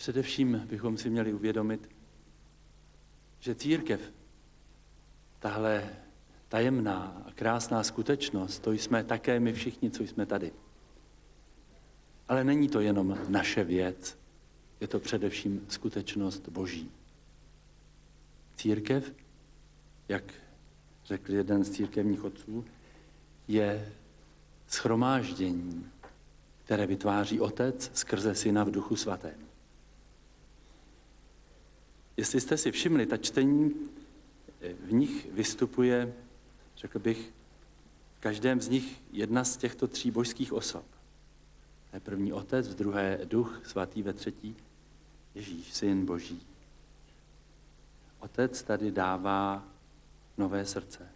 Především bychom si měli uvědomit, že církev, tahle tajemná a krásná skutečnost, to jsme také my všichni, co jsme tady. Ale není to jenom naše věc, je to především skutečnost Boží. Církev, jak řekl jeden z církevních otců, je schromáždění, které vytváří Otec skrze Syna v Duchu Svatém. Jestli jste si všimli, ta čtení eh, v nich vystupuje, řekl bych, v každém z nich jedna z těchto tří božských osob. To je první otec, v druhé duch, svatý ve třetí, Ježíš, syn boží. Otec tady dává nové srdce.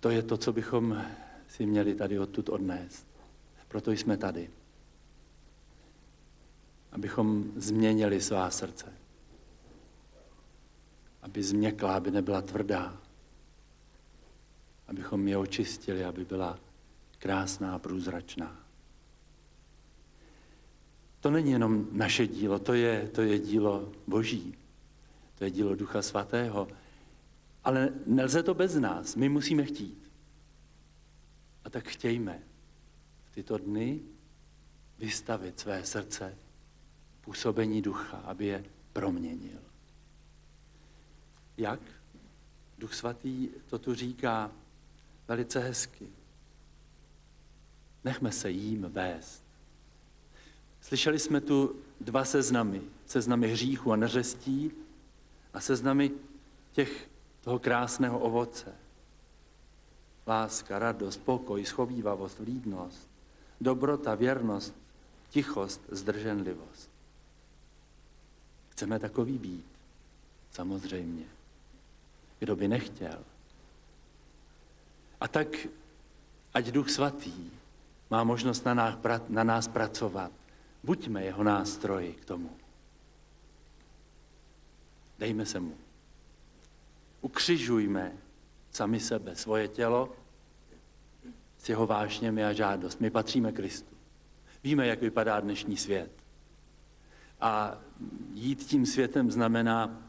To je to, co bychom si měli tady odtud odnést. Proto jsme tady abychom změnili svá srdce. Aby změkla, aby nebyla tvrdá. Abychom je očistili, aby byla krásná a průzračná. To není jenom naše dílo, to je, to je dílo Boží. To je dílo Ducha Svatého. Ale nelze to bez nás. My musíme chtít. A tak chtějme v tyto dny vystavit své srdce působení ducha, aby je proměnil. Jak? Duch svatý to tu říká velice hezky. Nechme se jím vést. Slyšeli jsme tu dva seznamy. Seznamy hříchu a neřestí a seznamy těch, toho krásného ovoce. Láska, radost, pokoj, schovývavost, vlídnost, dobrota, věrnost, tichost, zdrženlivost. Chceme takový být. Samozřejmě. Kdo by nechtěl. A tak, ať Duch Svatý má možnost na nás, na nás pracovat, buďme jeho nástroji k tomu. Dejme se mu. Ukřižujme sami sebe, svoje tělo s jeho vášněmi a žádost. My patříme Kristu. Víme, jak vypadá dnešní svět. A jít tím světem znamená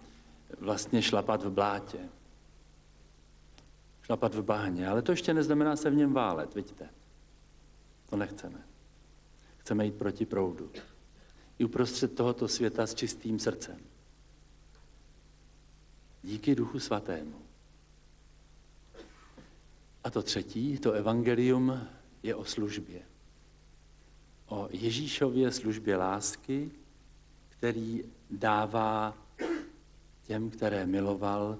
vlastně šlapat v blátě. Šlapat v bahně. Ale to ještě neznamená se v něm válet, vidíte. To nechceme. Chceme jít proti proudu. I uprostřed tohoto světa s čistým srdcem. Díky Duchu Svatému. A to třetí, to evangelium je o službě. O Ježíšově službě lásky, který dává těm, které miloval,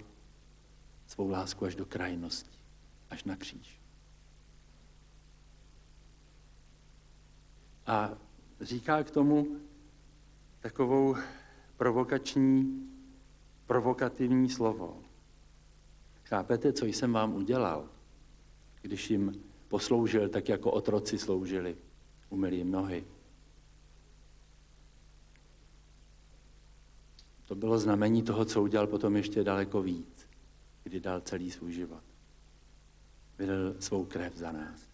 svou lásku až do krajnosti, až na kříž. A říká k tomu takovou provokační, provokativní slovo. Chápete, co jsem vám udělal, když jim posloužil tak, jako otroci sloužili, umyli jim nohy, To bylo znamení toho, co udělal potom ještě daleko víc, kdy dal celý svůj život. Vydal svou krev za nás.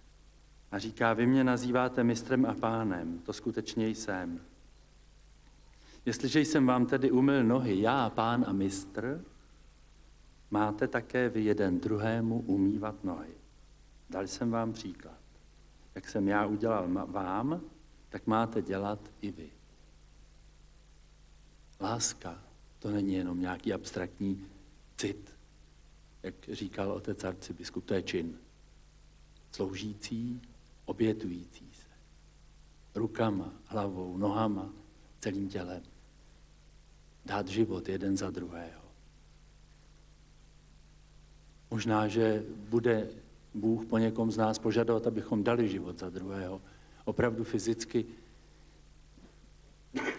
A říká, vy mě nazýváte mistrem a pánem, to skutečně jsem. Jestliže jsem vám tedy umyl nohy, já, pán a mistr, máte také vy jeden druhému umývat nohy. Dal jsem vám příklad. Jak jsem já udělal vám, tak máte dělat i vy. Láska to není jenom nějaký abstraktní cit, jak říkal otec arcibiskup, to je čin. Sloužící, obětující se. Rukama, hlavou, nohama, celým tělem. Dát život jeden za druhého. Možná, že bude Bůh po někom z nás požadovat, abychom dali život za druhého. Opravdu fyzicky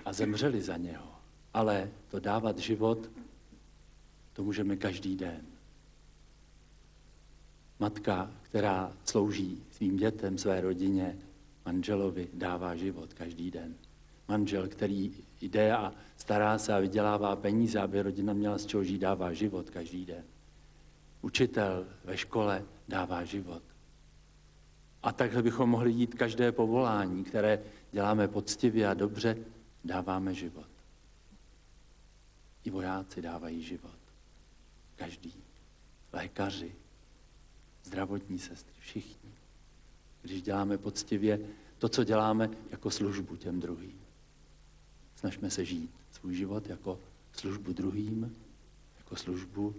a zemřeli za něho ale to dávat život, to můžeme každý den. Matka, která slouží svým dětem, své rodině, manželovi, dává život každý den. Manžel, který jde a stará se a vydělává peníze, aby rodina měla z čeho žít, dává život každý den. Učitel ve škole dává život. A takhle bychom mohli jít každé povolání, které děláme poctivě a dobře, dáváme život. I vojáci dávají život. Každý. Lékaři, zdravotní sestry, všichni. Když děláme poctivě to, co děláme jako službu těm druhým. Snažme se žít svůj život jako službu druhým, jako službu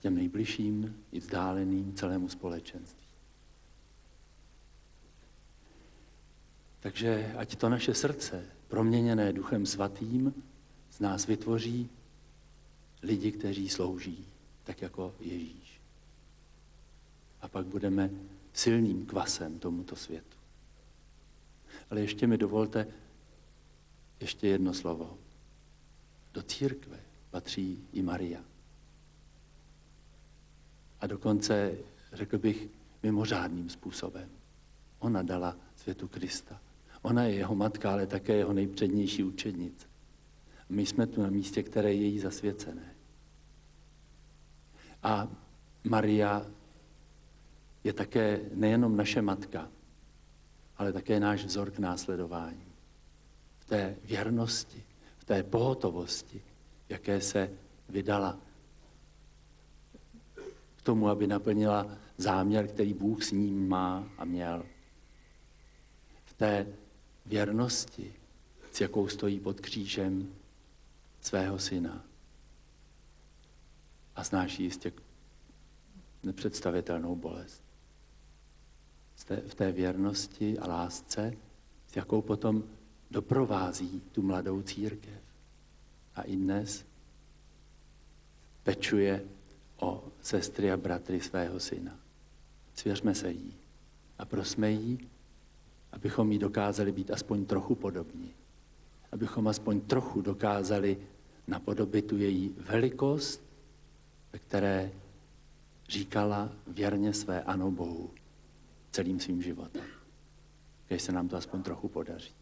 těm nejbližším i vzdáleným celému společenství. Takže ať to naše srdce, proměněné Duchem Svatým, z nás vytvoří lidi, kteří slouží, tak jako Ježíš. A pak budeme silným kvasem tomuto světu. Ale ještě mi dovolte ještě jedno slovo. Do církve patří i Maria. A dokonce, řekl bych, mimořádným způsobem. Ona dala světu Krista. Ona je jeho matka, ale také jeho nejpřednější učednice. My jsme tu na místě, které je jí zasvěcené. A Maria je také nejenom naše matka, ale také náš vzor k následování. V té věrnosti, v té pohotovosti, jaké se vydala k tomu, aby naplnila záměr, který Bůh s ním má a měl. V té věrnosti, s jakou stojí pod křížem svého syna. A znáší jistě nepředstavitelnou bolest. V té věrnosti a lásce, s jakou potom doprovází tu mladou církev. A i dnes pečuje o sestry a bratry svého syna. Svěřme se jí a prosme jí, abychom jí dokázali být aspoň trochu podobní. Abychom aspoň trochu dokázali napodobit tu její velikost, ve které říkala věrně své ano Bohu celým svým životem. Když se nám to aspoň trochu podaří.